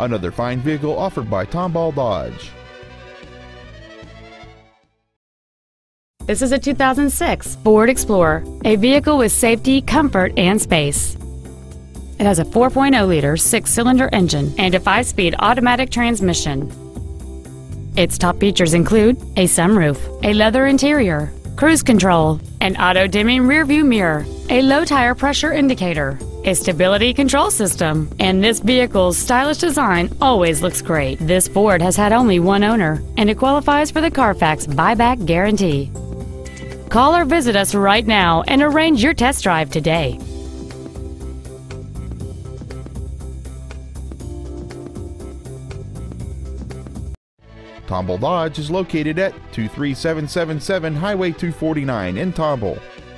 Another fine vehicle offered by Tomball Dodge. This is a 2006 Ford Explorer, a vehicle with safety, comfort, and space. It has a 4.0-liter six-cylinder engine and a five-speed automatic transmission. Its top features include a sunroof, a leather interior, cruise control, an auto-dimming rearview mirror, a low tire pressure indicator, a stability control system, and this vehicle's stylish design always looks great. This Ford has had only one owner, and it qualifies for the Carfax buyback guarantee. Call or visit us right now and arrange your test drive today. Tomball Dodge is located at 23777 Highway 249 in Tomball.